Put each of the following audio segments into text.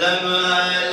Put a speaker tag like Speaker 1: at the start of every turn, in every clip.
Speaker 1: لما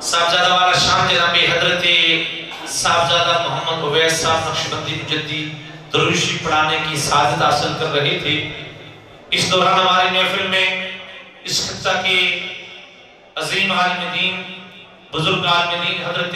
Speaker 2: صاحبزادہ والا شام جناب حضرت صاحبزادہ محمد عویس صاحب نقشبندی مجدی دروشی پڑھانے کی سعادت حاصل کر رہے تھے۔ اس دوران ہماری محفل میں اس خطہ کے عظیم عالم دین، بزرگ عالم دین حضرت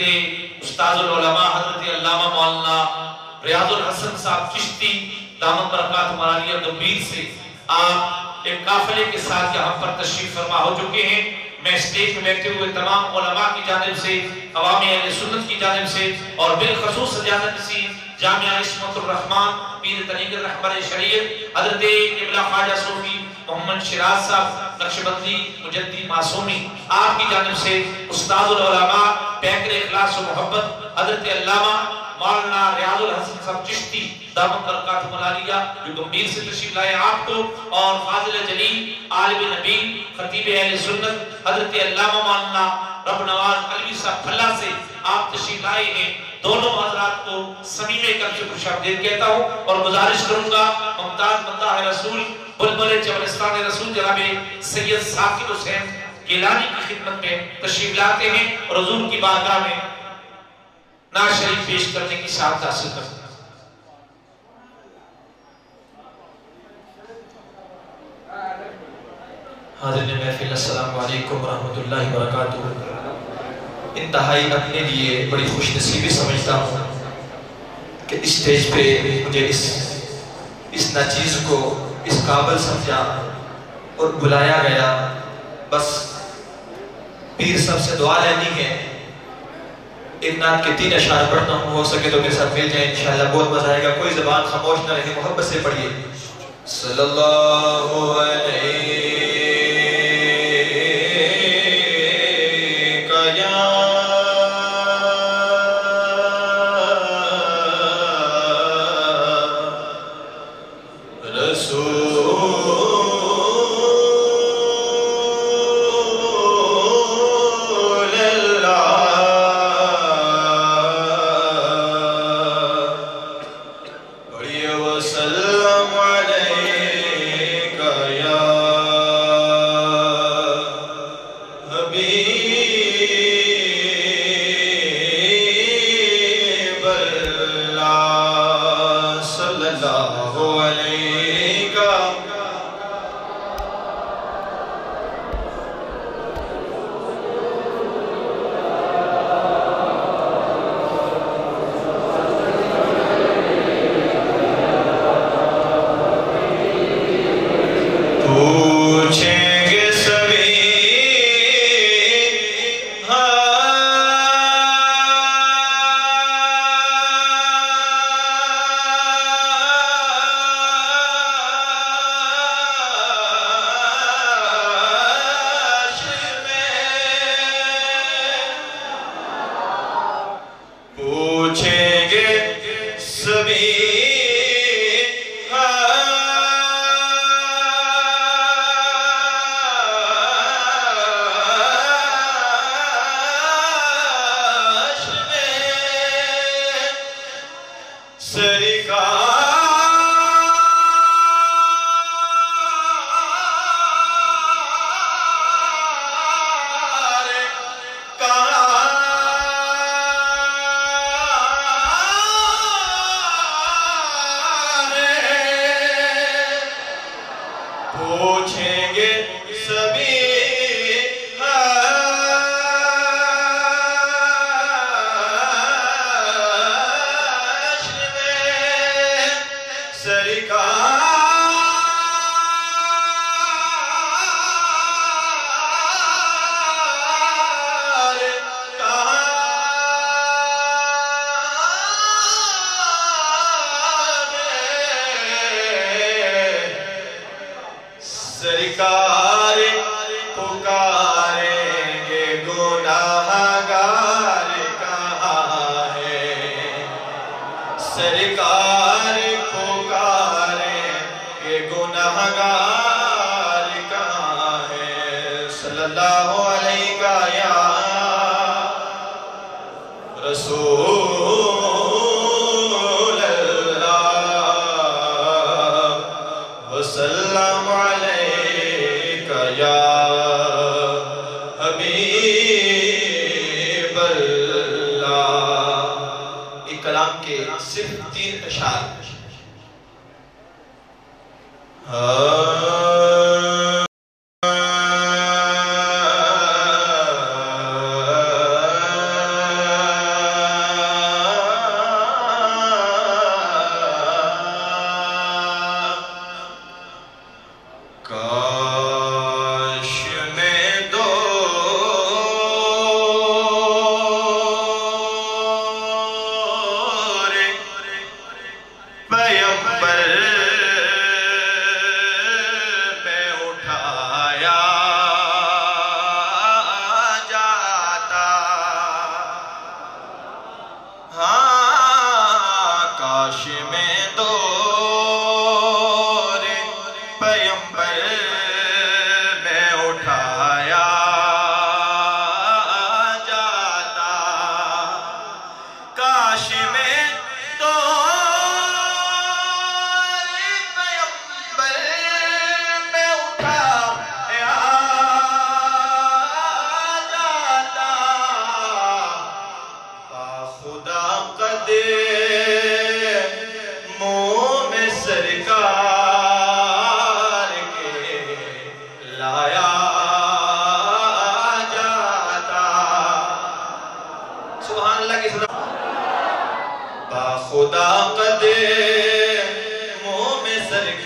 Speaker 2: استاد العلماء حضرت علامہ مولانا ریاض الحسن صاحب چشتی دامت برکات مرالیہ گمبیر سے آپ ایک قافلے کے ساتھ یہاں پر تشریف فرما ہو چکے ہیں۔ میں اسٹیج میں بیٹھے ہوئے تمام علماء کی جانب سے، عوامی اہل سنت کی جانب سے اور بالخصوص جانب سے جامعہ عصمت الرحمن، پیر طریق الرحمن شریعت، حضرت قبلہ خواجہ صوفی محمد شراز صاحب نقشبندی مجدی معصومی، آپ کی جانب سے استاد العلماء، پیکر اخلاص و محبت، حضرت علامہ مولانا ریاض الحسن صاحب چشتی دامت برکات ملالیہ جو گمبیر سے تشریف لائے آپ کو، اور فاضل جلیل، عالم نبی، خطیب اہل سنت، حضرت علامہ مولانا رب نواز علوی صاحب پھلا سے آپ تشریف لائے ہیں۔ دونوں حضرات کو سمیمے کر کے خوش آمدید کہتا ہوں، اور گزارش کروں گا، ممتاز مداح رسول بلبل جبلستان رسول جناب سید ثاقب حسین گیلانی کی خدمت میں تشریف لاتے ہیں، اور حضور کی بارگاہ میں نعت شریف پیش کرنے کی سعادت حاصل کرتے ہیں
Speaker 3: حاضرین محفل السلام علیکم ورحمۃ اللہ وبرکاتہ۔ انتہائی اپنے لیے بڑی خوش نصیبی سمجھتا ہوں کہ اس پہ مجھے اس اس ناچیز کو اس قابل سمجھا اور بلایا گیا۔ بس پیر صاحب سے دعا لینی ہے۔ ایک نعت کے تین اشعار پڑھتا ہوں، ہو سکے تو میرے ساتھ مل جائیں، انشاءاللہ بہت مزہ آئے گا۔ کوئی زبان خاموش نہ رہے، محبت سے پڑھیے۔ صلی اللہ علیہ
Speaker 4: تین اشار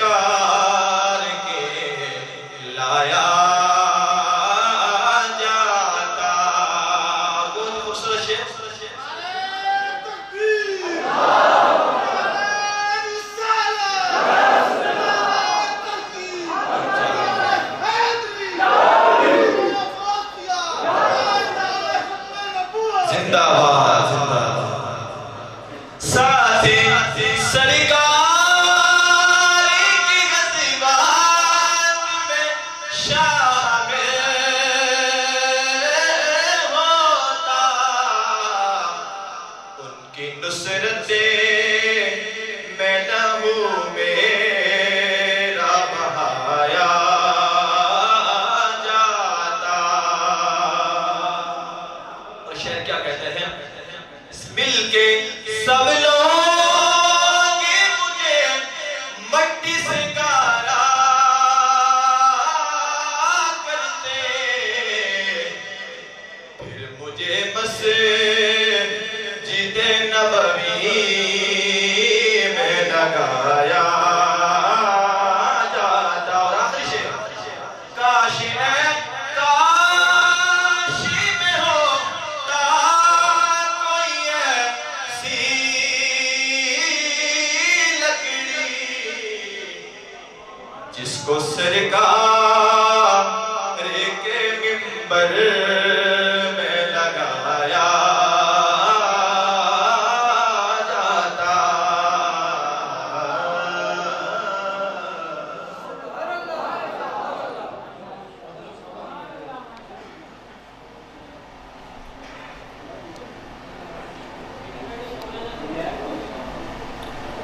Speaker 3: America.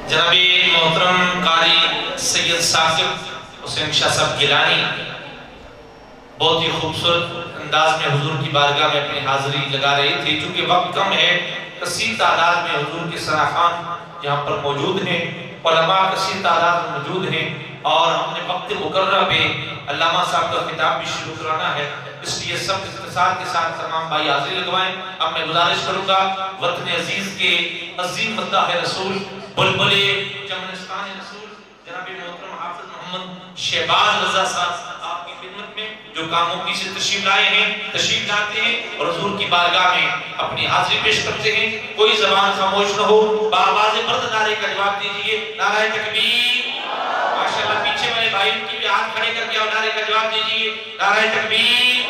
Speaker 2: جنابی محترم قاری سید ثاقب، حسین شاہ صاحب گیلانی، بہت ہی خوبصورت انداز میں حضور کی بارگاہ میں اپنی حاضری لگا رہی تھی۔ چونکہ وقت کم ہے، کثیر تعداد میں حضور کے سراخان یہاں پر موجود ہیں، علماء کثیر تعداد میں موجود ہیں اور ہم نے وقت مقررہ پہ علامہ صاحب کا خطاب بھی شروع کرانا ہے۔ اس لیے سب اختصار کے ساتھ تمام بھائی حاضری لگوائیں۔ اب میں گزارش کروں گا، وطن عزیز کے عظیم مداح رسول بلبل چمنستان رسول جناب محترم حافظ محمد شہباز رضا صاحب آپ کی خدمت میں جو کاموں سے تشریف لائے ہیں، تشریف لاتے ہیں اور حضور کی بارگاہ میں اپنی حاضری پیش کرتے ہیں۔ کوئی زبان خاموش نہ ہو بآواز برد نعرے کا جواب دیجیے۔ نعرہ تکبیر۔ ماشاءاللہ پیچھے والے بھائی کی بھی ہاتھ کھڑے کر کے اور نعرے کا جواب دیجیے۔ نعرہ تکبیر۔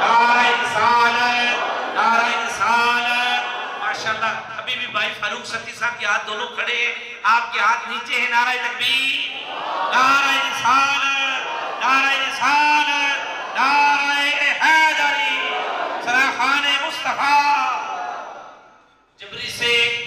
Speaker 2: نعرہ رسالت نعرہ رسالت ماشاءاللہ ابھی بھی بھائی فاروق ستی صاحب کے ہاتھ دونوں کھڑے ہیں۔ آپ کے ہاتھ نیچے ہیں نعرہ تکبیر۔ نعرہ رسالت نعرہ رسالت، نعرہ حیدری، سراخان مصطفیٰ۔ جبری سے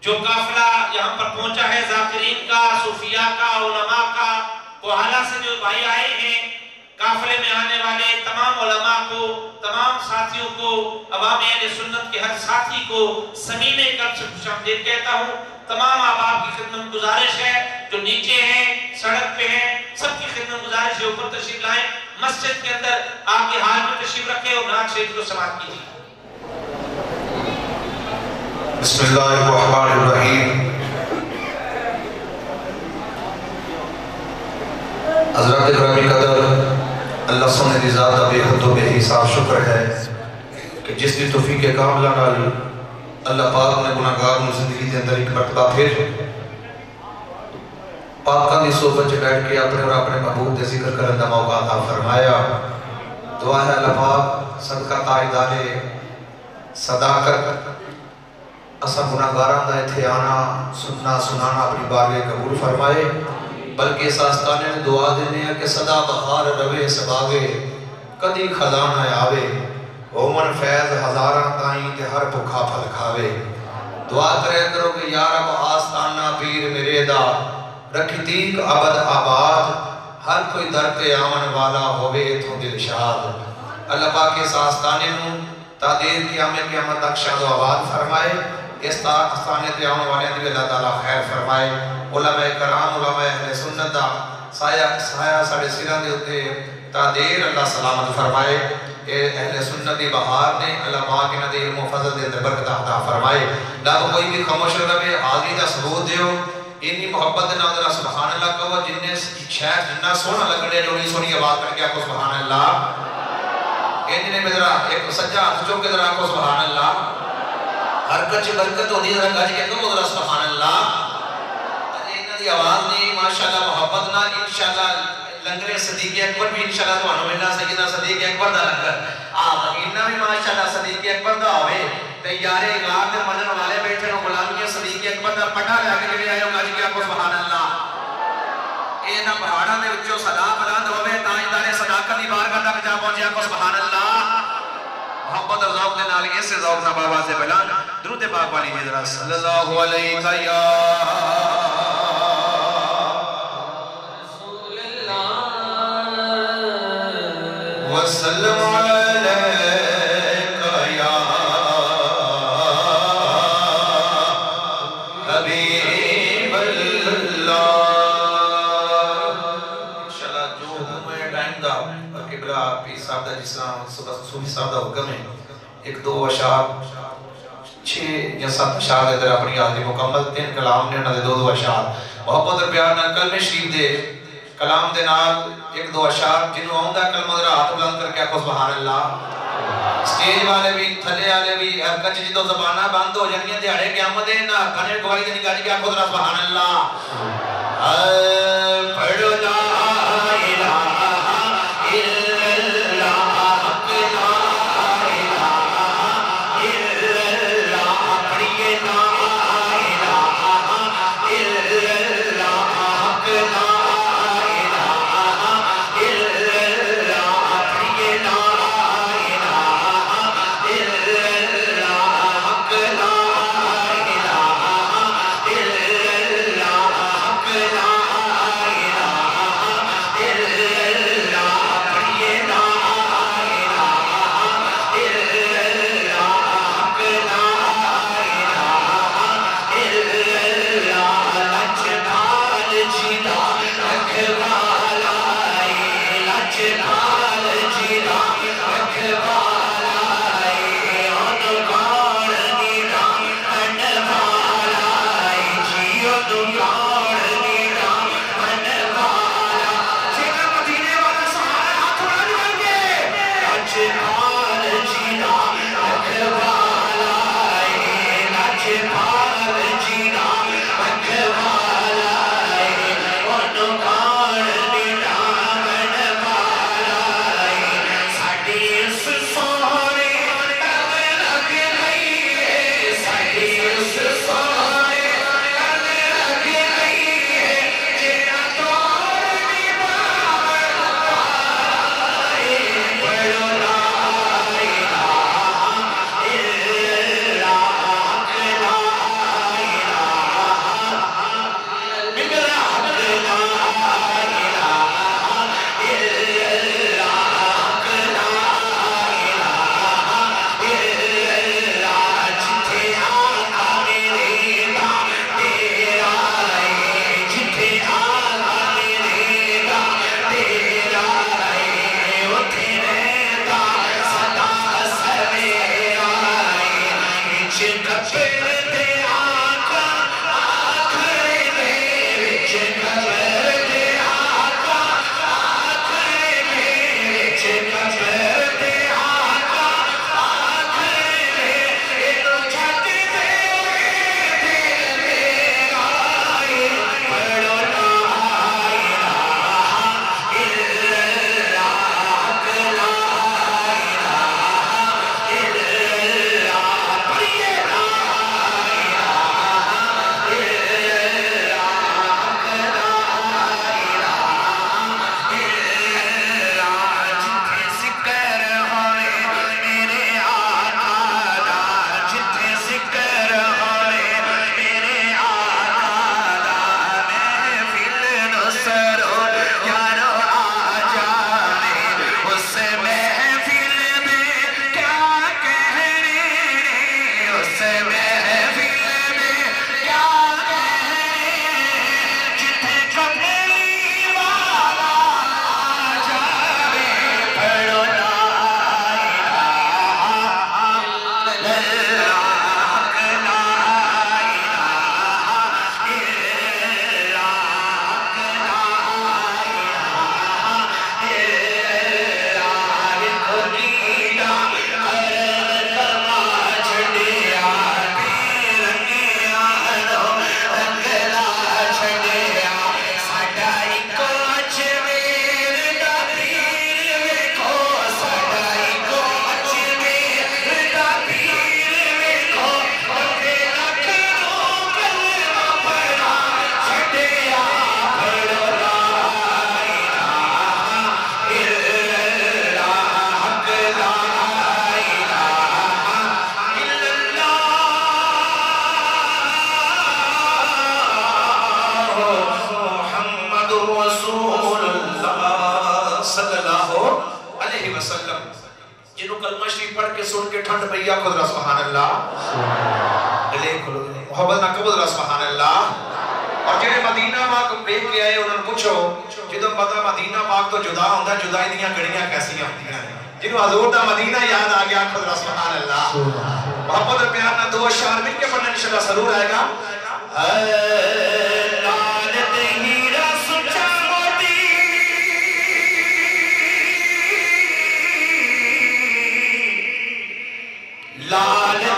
Speaker 2: جو قافلہ یہاں پر پہنچا ہے، ذاکرین کا، صوفیاء کا، علماء کا کوہالہ سے جو بھائی آئے ہیں قافلے میں آنے والے تمام علماء کو، تمام ساتھیوں کو، عوام اہل سنت کے ہر ساتھی کو سمینے کر سے خوش آمدید کہتا ہوں۔ تمام آپ کی خدمت گزارش ہے، جو نیچے ہیں، سڑک پہ ہیں، سب کی خدمت گزارش ہے، اوپر تشریف لائیں۔ مسجد کے اندر آپ کے حال میں تشریف رکھیں اور ناک شریف کو سماعت کیجیے۔
Speaker 3: بسم اللہ الرحمن الرحیم۔ حضرت گرامی قدر اللہ سنے دی ذات بے حد و بے حساب شکر ہے کہ جس دی توفیق کاملہ نال اللہ پاک نے گناہگار نو زندگی دے اندر ایک مرتبہ پھر پاکاں دی صحبت چ بیٹھ کے اپنے اور اپنے محبوب دے ذکر کرن دا موقع عطا فرمایا۔ دعا ہے اللہ پاک، صدقہ تائیدار صداقت۔ اسا گناہگاراں دا ایتھے آنا، سننا، سنانا اپنی بارگاہ قبول فرمائے۔ بلکہ اس آستانے میں دعا دینے کہ صدا بہار روے سباوے، کدی خزانہ آوے۔ اومن فیض ہزاراں تائیں تے ہر بھکھا پھل کھاوے۔ دعا کرے کرو کہ یا رب آستانہ پیر میرے دا، رکھی تیک عبد آباد۔ ہر کوئی در پہ آمن والا ہوئے تو دل شاد۔ اللہ پاک اس آستانے نوں تا دیر قیامت قیامت تک شاد و آباد فرمائے۔ اس آستانے تے آمن والے دی اللہ تعالیٰ خیر فرمائے۔ علماء کرام، علماء اہل سنت دا سایہ سایہ ساڑے سیران دے ہوتے تا دیر اللہ سلامت فرمائے۔ اے اہل سنت دی بہار نے اللہ پاک نے دیر مفضل دے اندر برکت عطا فرمائے۔ نہ کوئی بھی خاموش رہے حاضری دا ثبوت دیو۔ انی محبت نہ ذرا سبحان اللہ کہو، جن نے شاید جنہ سونا لگڑے جو سونی آواز کر کے آپ کو سبحان اللہ۔ ان نے ذرا ایک سجا ہاتھ چوک کے ذرا آپ کو سبحان اللہ۔ ہر کچھ برکت ہوتی ہے ذرا گج کے کہو ذرا سبحان اللہ۔ دی آواز نہیں، ماشاءاللہ محبت نہ، انشاءاللہ لنگر صدیق اکبر بھی انشاءاللہ تو انہوں ملنا، سیدنا صدیق اکبر دا لنگر۔ آہ انہا بھی ماشاءاللہ صدیق اکبر دا ہوئے۔ تیارے اگار دے مدن والے بیٹھے ہوں غلام کے صدیق اکبر دا پٹا لے آگے لے آئے ہوں گاجی کیا کو؟ سبحان اللہ اے نا پہاڑا دے وچو صدا بلند ہوئے تائیں دارے صداقت دی بار کرتا بچا پہنچے کو؟ سبحان اللہ محبت اور ذوق دے نال اس ذوق نہ بابا سے بلان درود پاک والی حضرت صلی اللہ علیہ یا وسلم ایک دو اشعار چھ یا سات اشعار دے در اپنی آدھی مکمل تین کلام نے انہاں دے دو دو اشعار محبت اور پیار نال کلمہ شریف دے کلام دے نال ایک دو اشعار جنہوں آؤندا کلمہ ذرا ہاتھ بلند کر کے آپ سبحان اللہ سٹیج والے بھی، تھلے والے بھی، ہر کچھ جدو زبانہ بند ہو جائیں دیہڑے قیامت دے نہ کھنے گواہی دینی گاڑی کیا خود سبحان اللہ ہاں، پڑھو لا
Speaker 5: پئی آکھو ذرا سبحان اللہ گلے کھلو محبت نہ کبو ذرا سبحان اللہ اور جڑے مدینہ پاک دیکھ کے آئے انہوں نے پوچھو جدوں پتہ مدینہ پاک تو جدا ہوندا جدائی دیاں گڑیاں کیسیاں ہوندیاں ہیں جنہوں حضور دا مدینہ یاد آ گیا ذرا سبحان اللہ محبت اور پیار نہ دو اشعار مل کے پڑھنا انشاءاللہ ضرور آئے گا لال la la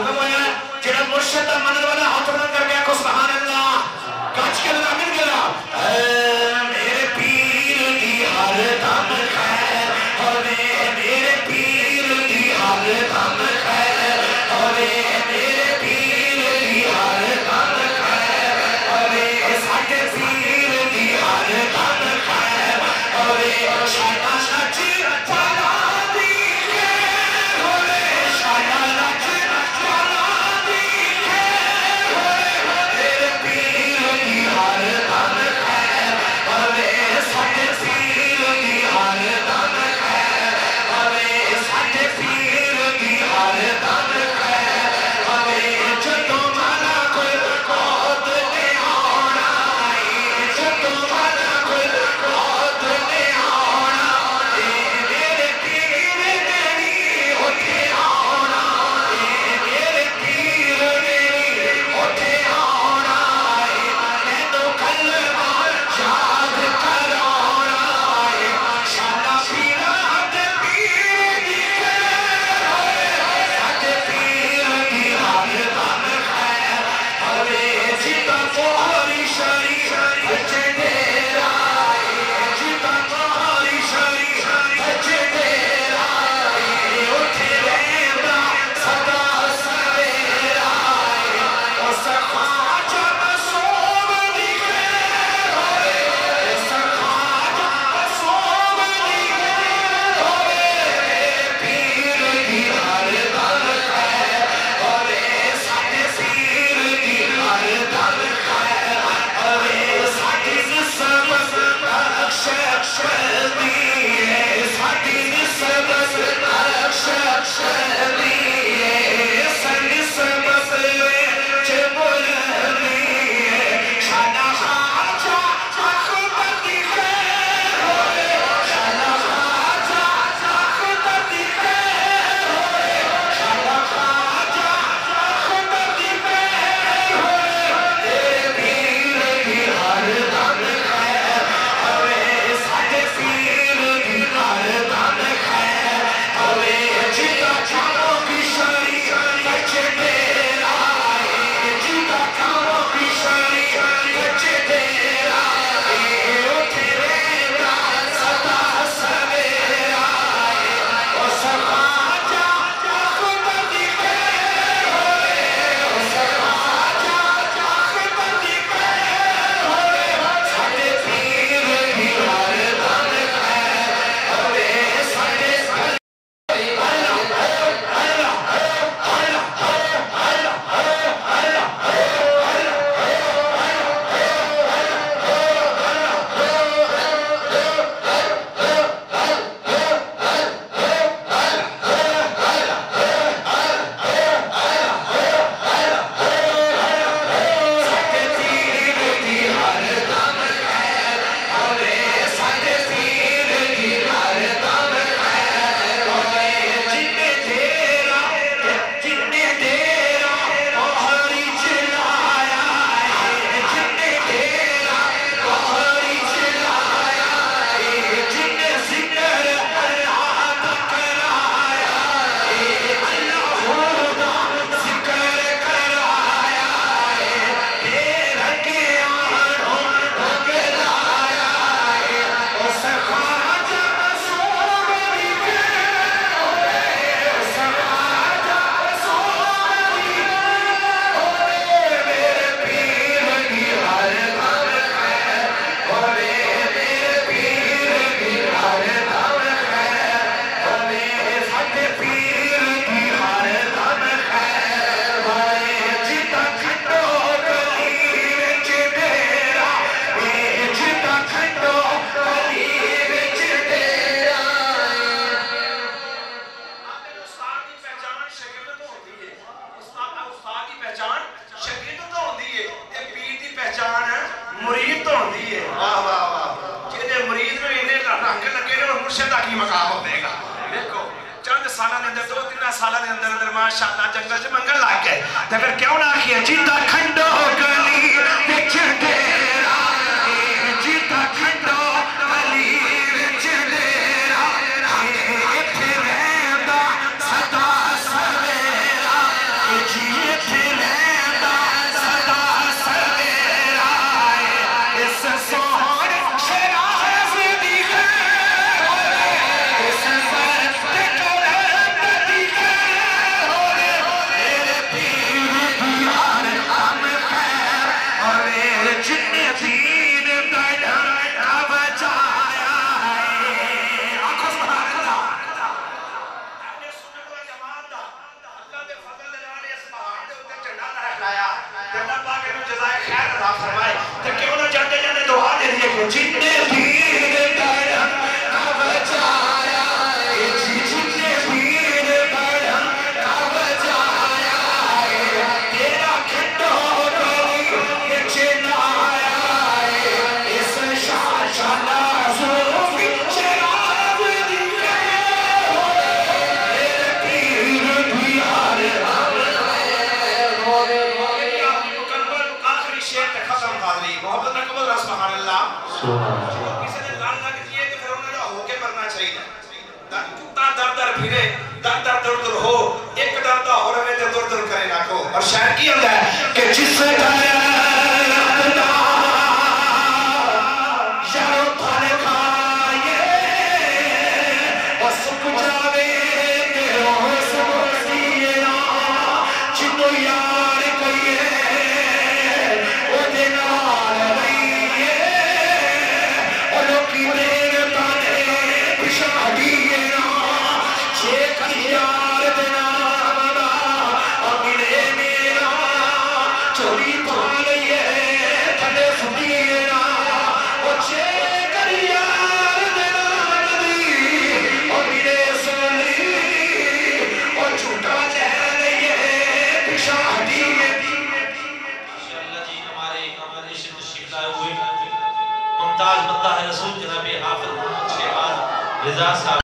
Speaker 5: ഉമ്മമോനെ ചില ہے ہوئے
Speaker 2: ممتاز